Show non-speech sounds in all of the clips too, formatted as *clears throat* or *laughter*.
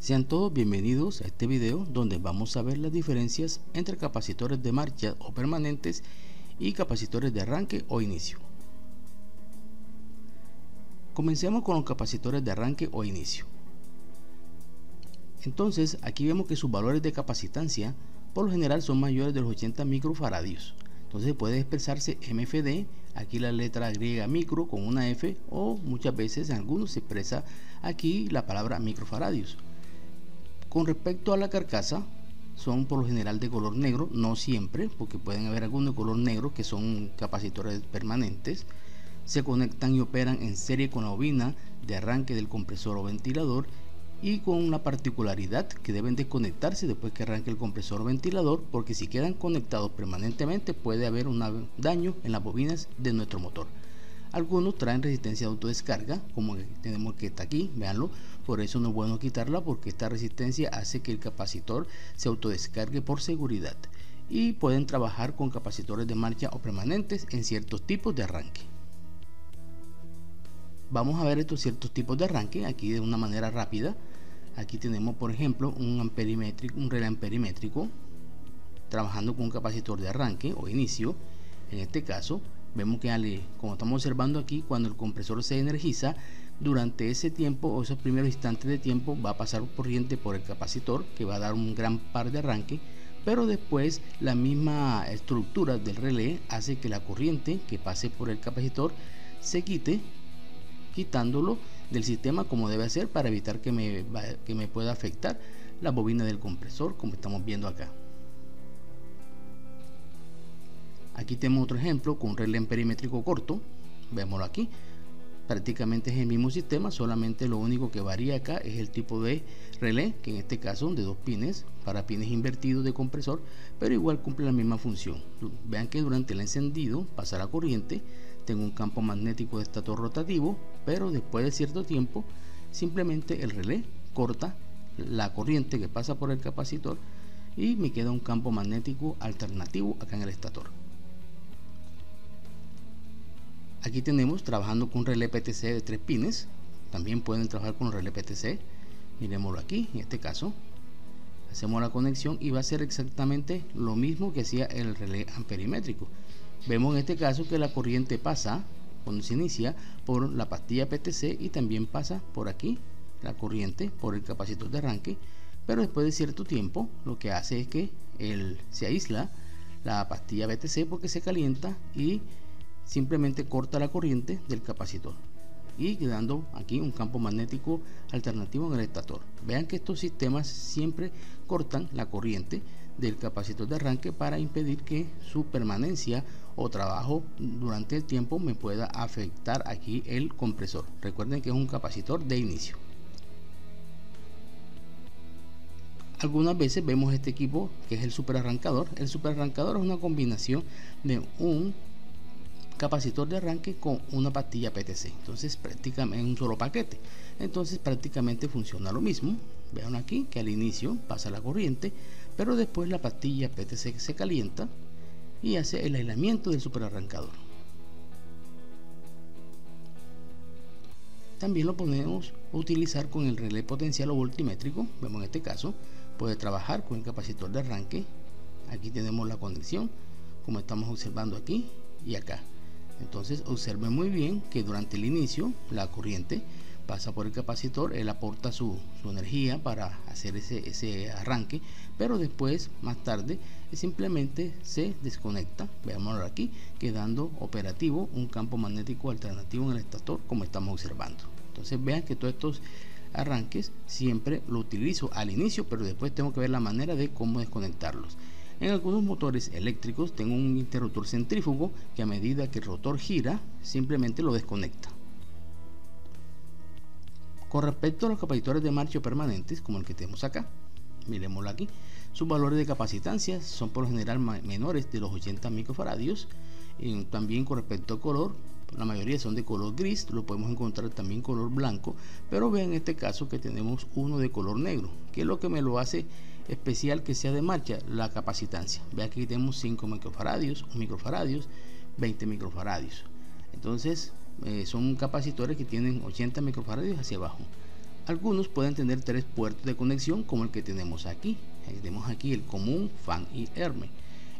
Sean todos bienvenidos a este video donde vamos a ver las diferencias entre capacitores de marcha o permanentes y capacitores de arranque o inicio. Comencemos con los capacitores de arranque o inicio. Entonces aquí vemos que sus valores de capacitancia por lo general son mayores de los 80 microfaradios. Entonces puede expresarse MFD, aquí la letra griega micro con una F o muchas veces en algunos se expresa aquí la palabra microfaradios. Con respecto a la carcasa, son por lo general de color negro, no siempre, porque pueden haber algunos de color negro que son capacitores permanentes. Se conectan y operan en serie con la bobina de arranque del compresor o ventilador y con una particularidad que deben desconectarse después que arranque el compresor o ventilador porque si quedan conectados permanentemente puede haber un daño en las bobinas de nuestro motor. Algunos traen resistencia de autodescarga, como tenemos que está aquí, veanlo, por eso no es bueno quitarla porque esta resistencia hace que el capacitor se autodescargue por seguridad y pueden trabajar con capacitores de marcha o permanentes en ciertos tipos de arranque. Vamos a ver estos ciertos tipos de arranque aquí de una manera rápida. Aquí tenemos por ejemplo un amperimétrico, un relé amperimétrico trabajando con un capacitor de arranque o inicio. En este caso vemos que como estamos observando aquí cuando el compresor se energiza durante ese tiempo o esos primeros instantes de tiempo va a pasar corriente por el capacitor que va a dar un gran par de arranque pero después la misma estructura del relé hace que la corriente que pase por el capacitor se quite quitándolo del sistema como debe ser para evitar que me, que me pueda afectar la bobina del compresor como estamos viendo acá Aquí tenemos otro ejemplo con un relé perimétrico corto. Vémoslo aquí. Prácticamente es el mismo sistema, solamente lo único que varía acá es el tipo de relé, que en este caso son de dos pines, para pines invertidos de compresor, pero igual cumple la misma función. Vean que durante el encendido pasa la corriente, tengo un campo magnético de estator rotativo, pero después de cierto tiempo, simplemente el relé corta la corriente que pasa por el capacitor y me queda un campo magnético alternativo acá en el estator. Aquí tenemos trabajando con un relé PTC de tres pines. También pueden trabajar con un relé PTC. Miremoslo aquí, en este caso. Hacemos la conexión y va a ser exactamente lo mismo que hacía el relé amperimétrico. Vemos en este caso que la corriente pasa, cuando se inicia, por la pastilla PTC y también pasa por aquí la corriente por el capacitor de arranque. Pero después de cierto tiempo, lo que hace es que él se aísla la pastilla BTC porque se calienta y simplemente corta la corriente del capacitor y quedando aquí un campo magnético alternativo en el estator. Vean que estos sistemas siempre cortan la corriente del capacitor de arranque para impedir que su permanencia o trabajo durante el tiempo me pueda afectar aquí el compresor. Recuerden que es un capacitor de inicio. Algunas veces vemos este equipo que es el super arrancador. El super arrancador es una combinación de un capacitor de arranque con una pastilla PTC entonces prácticamente en un solo paquete. Entonces prácticamente funciona lo mismo. Vean aquí que al inicio pasa la corriente pero después la pastilla PTC se calienta y hace el aislamiento del superarrancador. También lo podemos utilizar con el relé potencial o voltimétrico. Vemos en este caso puede trabajar con el capacitor de arranque. Aquí tenemos la conexión como estamos observando aquí y acá entonces observen muy bien que durante el inicio la corriente pasa por el capacitor, él aporta su, energía para hacer ese, ese, arranque, pero después, más tarde, simplemente se desconecta, veámoslo aquí, quedando operativo un campo magnético alternativo en el estator como estamos observando. Entonces vean que todos estos arranques siempre lo utilizo al inicio, pero después tengo que ver la manera de cómo desconectarlos. En algunos motores eléctricos tengo un interruptor centrífugo que a medida que el rotor gira simplemente lo desconecta. Con respecto a los capacitores de marcha permanentes como el que tenemos acá, miremoslo aquí, sus valores de capacitancia son por lo general menores de los 80 microfaradios. también con respecto al color, la mayoría son de color gris, lo podemos encontrar también color blanco, pero vean en este caso que tenemos uno de color negro, que es lo que me lo hace especial que sea de marcha, la capacitancia. Que aquí tenemos 5 microfaradios, 1 microfaradios, 20 microfaradios. Entonces, eh, son capacitores que tienen 80 microfaradios hacia abajo. Algunos pueden tener tres puertos de conexión como el que tenemos aquí. Tenemos aquí el común, fan y herme.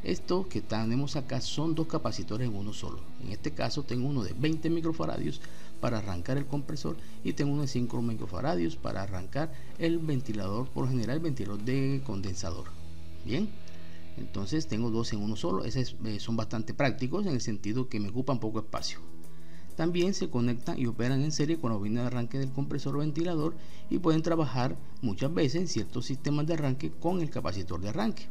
Esto que tenemos acá son dos capacitores en uno solo. En este caso tengo uno de 20 microfaradios para arrancar el compresor y tengo uno de 5 microfaradios para arrancar el ventilador, por general el ventilador de condensador. Bien, entonces tengo dos en uno solo. Esos eh, son bastante prácticos en el sentido que me ocupan poco espacio. También se conectan y operan en serie con la bobina de arranque del compresor o ventilador y pueden trabajar muchas veces en ciertos sistemas de arranque con el capacitor de arranque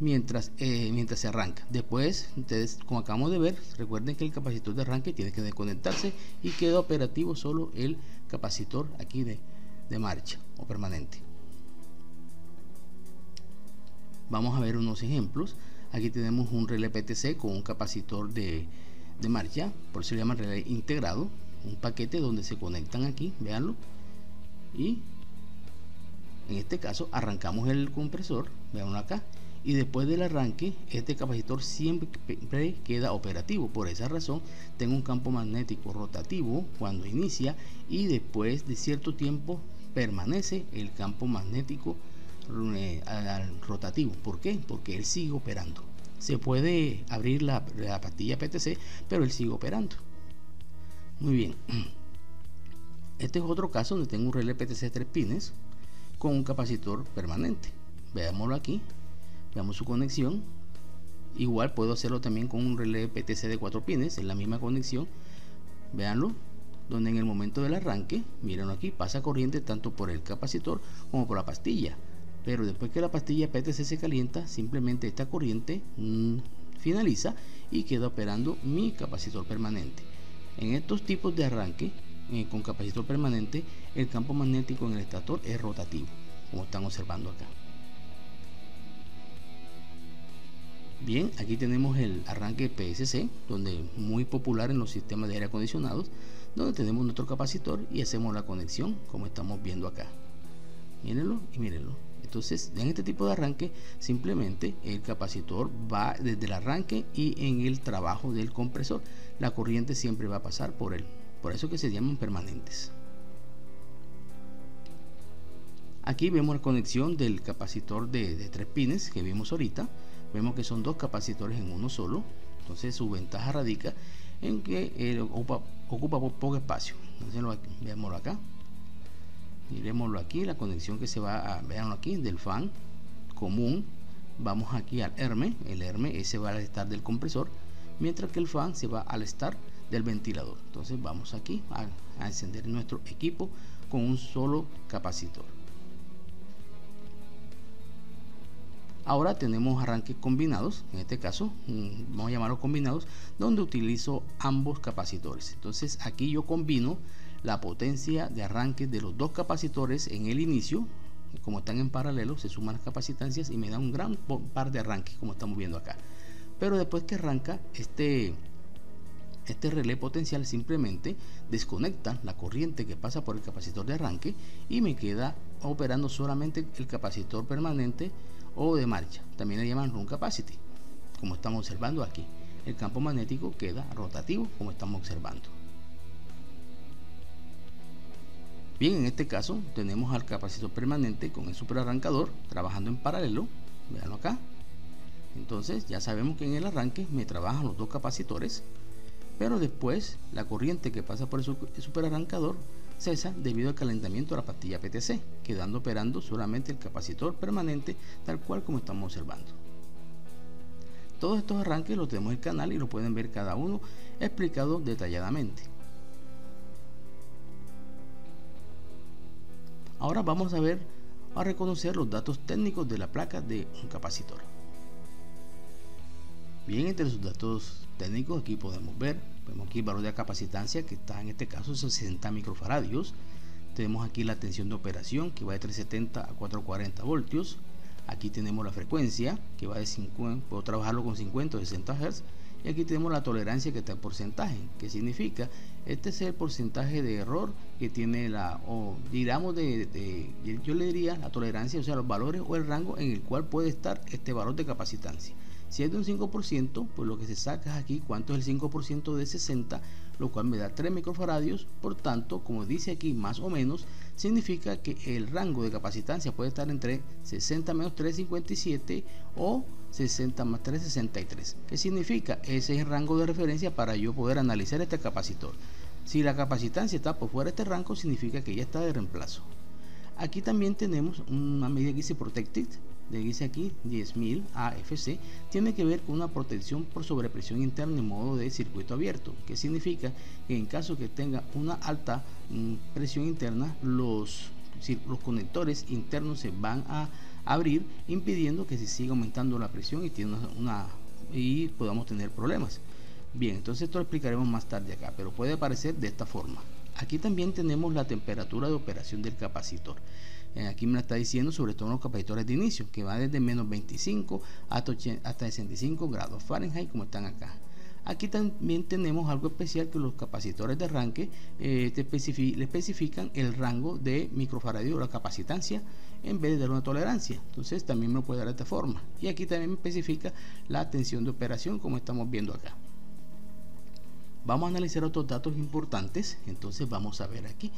mientras, eh, mientras se arranca. Después, ustedes, como acabamos de ver, recuerden que el capacitor de arranque tiene que desconectarse y queda operativo solo el capacitor aquí de, de marcha o permanente. Vamos a ver unos ejemplos. Aquí tenemos un relé PTC con un capacitor de, de marcha, por eso se llama relé integrado, un paquete donde se conectan aquí, veanlo, y en este caso arrancamos el compresor, veanlo acá, y después del arranque este capacitor siempre queda operativo, por esa razón tengo un campo magnético rotativo cuando inicia y después de cierto tiempo permanece el campo magnético eh, rotativo, ¿por qué? Porque él sigue operando se puede abrir la, pastilla PTC, pero él sigue operando. Muy bien. *clears throat* Este es otro caso donde tengo un relé PTC 3 pines con un capacitor permanente. Veámoslo aquí. Veamos su conexión. Igual puedo hacerlo también con un relé PTC de 4 pines en la misma conexión. Veanlo. Donde en el momento del arranque, mírenlo aquí, pasa corriente tanto por el capacitor como por la pastilla pero después que la pastilla PTC se calienta simplemente esta corriente mm, finaliza y queda operando mi capacitor permanente en estos tipos de arranque eh, con capacitor permanente el campo magnético en el estator es rotativo como están observando acá bien aquí tenemos el arranque PSC donde muy popular en los sistemas de aire acondicionados donde tenemos nuestro capacitor y hacemos la conexión como estamos viendo acá mírenlo y mírenlo entonces, en este tipo de arranque, simplemente el capacitor va desde el arranque y en el trabajo del compresor. La corriente siempre va a pasar por él. Por eso que se llaman permanentes. Aquí vemos la conexión del capacitor de, tres pines que vimos ahorita. Vemos que son dos capacitores en uno solo. Entonces su ventaja radica en que ocupa, ocupa poco espacio. Entonces lo, veámoslo acá miremoslo aquí la conexión que se va a veanlo aquí del fan común vamos aquí al herme el herme ese va al estar del compresor mientras que el fan se va al estar del ventilador entonces vamos aquí a, encender nuestro equipo con un solo capacitor ahora tenemos arranques combinados en este caso mm, vamos a llamarlos combinados donde utilizo ambos capacitores. Entonces aquí yo combino la potencia de arranque de los dos capacitores en el inicio como están en paralelo se suman las capacitancias y me da un gran par de arranques como estamos viendo acá. Pero después que arranca este este relé potencial simplemente desconecta la corriente que pasa por el capacitor de arranque y me queda operando solamente el capacitor permanente o de marcha también le llaman run capacity como estamos observando aquí el campo magnético queda rotativo como estamos observando Bien, en este caso tenemos al capacitor permanente con el super arrancador trabajando en paralelo. Veanlo acá. Entonces ya sabemos que en el arranque me trabajan los dos capacitores, pero después la corriente que pasa por el super arrancador cesa debido al calentamiento de la pastilla PTC, quedando operando solamente el capacitor permanente tal cual como estamos observando. Todos estos arranques los tenemos en el canal y lo pueden ver cada uno explicado detalladamente. Ahora vamos a ver a reconocer los datos técnicos de la placa de un capacitor. Bien, entre los datos técnicos aquí podemos ver, vemos aquí el valor de capacitancia que está en este caso 60 microfaradios. Tenemos aquí la tensión de operación que va de 370 a 440 voltios. Aquí tenemos la frecuencia que va de 50, puedo trabajarlo con 50 o 60 Hz y aquí tenemos la tolerancia que está en porcentaje, que significa este es el porcentaje de error que tiene la, o digamos de, yo le diría la tolerancia, o sea, los valores o el rango en el cual puede estar este valor de capacitancia. Si es de un 5%, pues lo que se saca aquí, cuánto es el 5% de 60, lo cual me da 3 microfaradios. Por tanto, como dice aquí más o menos, significa que el rango de capacitancia puede estar entre 60 menos 357 o 60 más 363. ¿Qué significa? Ese es el rango de referencia para yo poder analizar este capacitor. Si la capacitancia está por fuera de este rango, significa que ya está de reemplazo. Aquí también tenemos una medida que dice Protected, de dice aquí 10.000 AFC, tiene que ver con una protección por sobrepresión interna en modo de circuito abierto, que significa que en caso que tenga una alta mm, presión interna, los, los conectores internos se van a abrir, impidiendo que se siga aumentando la presión y, tiene una, y podamos tener problemas. Bien, entonces esto lo explicaremos más tarde acá, pero puede aparecer de esta forma. Aquí también tenemos la temperatura de operación del capacitor. Aquí me está diciendo sobre todo los capacitores de inicio, que va desde menos 25 hasta, hasta 65 grados Fahrenheit, como están acá. Aquí también tenemos algo especial que los capacitores de arranque eh, le especifican el rango de microfaradio o la capacitancia en vez de dar una tolerancia. Entonces también me puede dar de esta forma. Y aquí también me especifica la tensión de operación como estamos viendo acá. Vamos a analizar otros datos importantes. Entonces vamos a ver aquí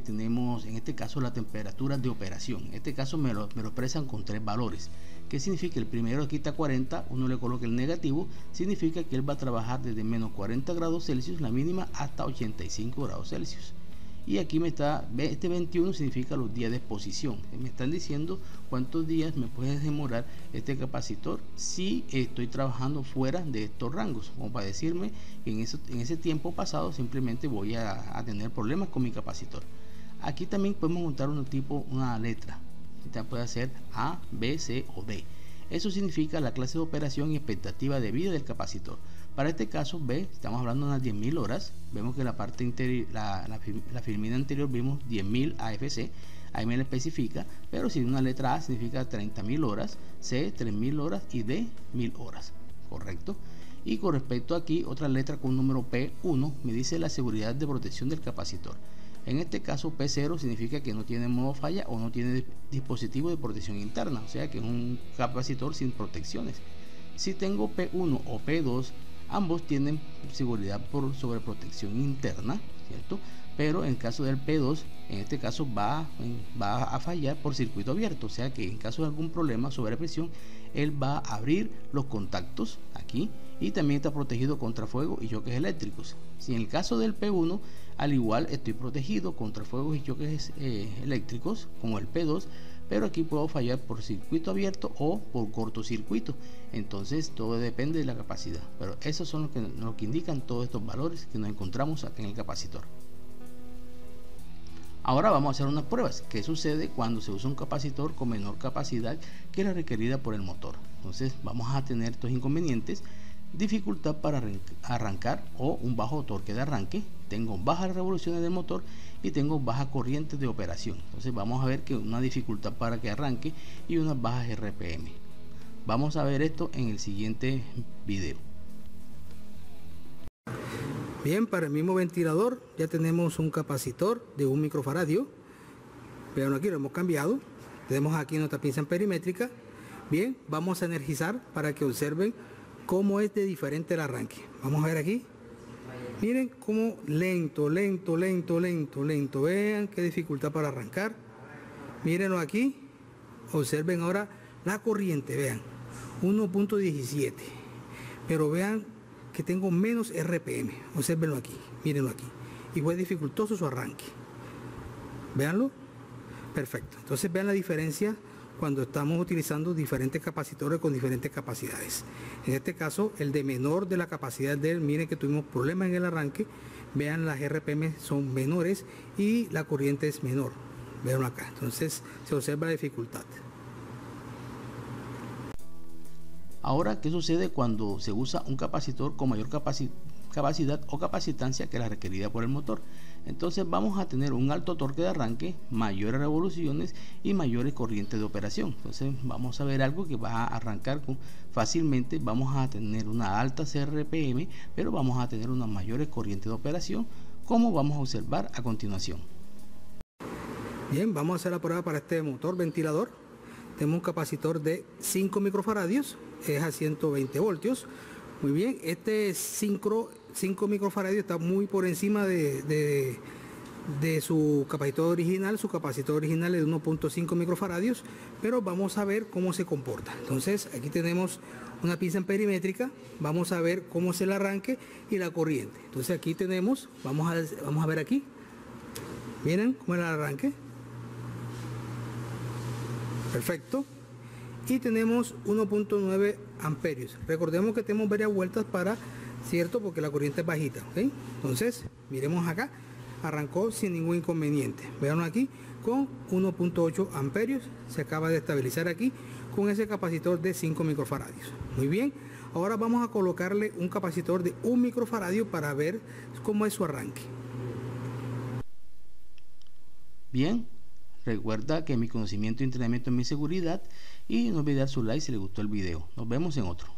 tenemos en este caso la temperatura de operación. En este caso me lo, me lo expresan con tres valores. ¿Qué significa? El primero aquí está 40, uno le coloca el negativo, significa que él va a trabajar desde menos 40 grados Celsius, la mínima, hasta 85 grados Celsius y aquí me está este 21 significa los días de exposición me están diciendo cuántos días me puede demorar este capacitor si estoy trabajando fuera de estos rangos como para decirme que en, en ese tiempo pasado simplemente voy a, tener problemas con mi capacitor aquí también podemos montar un tipo una letra esta puede ser A, B, C o D eso significa la clase de operación y expectativa de vida del capacitor para este caso B, estamos hablando de unas 10.000 horas. Vemos que la parte interior, la, la, firmina anterior vimos 10.000 AFC. Ahí me la especifica, pero si una letra A significa 30.000 horas, C 3.000 horas y D 1.000 horas. ¿Correcto? Y con respecto aquí, otra letra con número P1 me dice la seguridad de protección del capacitor. En este caso P0 significa que no tiene modo falla o no tiene dispositivo de protección interna, o sea que es un capacitor sin protecciones. Si tengo P1 o P2 Ambos tienen seguridad por sobreprotección interna, ¿cierto? Pero en caso del P2, en este caso va, va a fallar por circuito abierto, o sea que en caso de algún problema sobre presión, él va a abrir los contactos aquí y también está protegido contra fuego y choques eléctricos. Si en el caso del P1, al igual estoy protegido contra fuegos y choques eh, eléctricos, como el P2, pero aquí puedo fallar por circuito abierto o por cortocircuito. Entonces todo depende de la capacidad. Pero esos son lo que, que indican todos estos valores que nos encontramos aquí en el capacitor. Ahora vamos a hacer unas pruebas. Qué sucede cuando se usa un capacitor con menor capacidad que la requerida por el motor entonces vamos a tener estos inconvenientes dificultad para arrancar o un bajo torque de arranque tengo bajas revoluciones del motor y tengo baja corriente de operación. Entonces vamos a ver que una dificultad para que arranque y unas bajas RPM. Vamos a ver esto en el siguiente video. Bien, para el mismo ventilador ya tenemos un capacitor de un microfaradio. Vean aquí lo hemos cambiado. Tenemos aquí nuestra pinza perimétrica. Bien, vamos a energizar para que observen cómo es de diferente el arranque. Vamos a ver aquí. Miren cómo lento, lento, lento, lento, lento. Vean qué dificultad para arrancar. Mírenlo aquí. Observen ahora la corriente, vean. 1.17. Pero vean que tengo menos RPM. Observenlo aquí. Mírenlo aquí. Y fue dificultoso su arranque. Veanlo. Perfecto. Entonces vean la diferencia cuando estamos utilizando diferentes capacitores con diferentes capacidades. En este caso, el de menor de la capacidad de él, miren que tuvimos problemas en el arranque, vean las RPM son menores y la corriente es menor. Vean acá, entonces se observa la dificultad. Ahora, ¿qué sucede cuando se usa un capacitor con mayor capacidad o capacitancia que la requerida por el motor? entonces vamos a tener un alto torque de arranque, mayores revoluciones y mayores corrientes de operación. Entonces vamos a ver algo que va a arrancar fácilmente, vamos a tener una alta CRPM, pero vamos a tener unas mayores corrientes de operación, como vamos a observar a continuación. Bien, vamos a hacer la prueba para este motor ventilador. Tenemos un capacitor de 5 microfaradios, es a 120 voltios. Muy bien, este sincro 5 microfaradios está muy por encima de, de, su capacitor original. Su capacitor original es de 1.5 microfaradios, pero vamos a ver cómo se comporta. Entonces aquí tenemos una pinza perimétrica, vamos a ver cómo es el arranque y la corriente. Entonces aquí tenemos, vamos a, vamos a ver aquí, miren cómo es el arranque. Perfecto. Y tenemos 1.9 amperios. Recordemos que tenemos varias vueltas para, ¿cierto? Porque la corriente es bajita, Entonces, miremos acá, arrancó sin ningún inconveniente. Vean aquí, con 1.8 amperios, se acaba de estabilizar aquí con ese capacitor de 5 microfaradios. Muy bien, ahora vamos a colocarle un capacitor de 1 microfaradio para ver cómo es su arranque. Bien, recuerda que mi conocimiento y entrenamiento es mi seguridad y no olvidar su like si le gustó el video. Nos vemos en otro.